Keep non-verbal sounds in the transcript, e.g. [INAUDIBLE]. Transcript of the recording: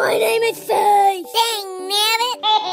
My name is Faith. Dang nabbit. [LAUGHS]